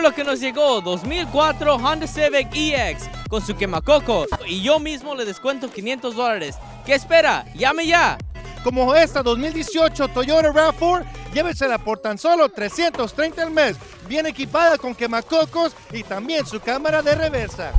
lo que nos llegó, 2004 Honda Civic EX con su quemacoco y yo mismo le descuento 500 dólares. ¿Qué espera? ¡Llame ya! Como esta 2018 Toyota RAV4, llévesela por tan solo 330 al mes, bien equipada con quemacocos y también su cámara de reversa.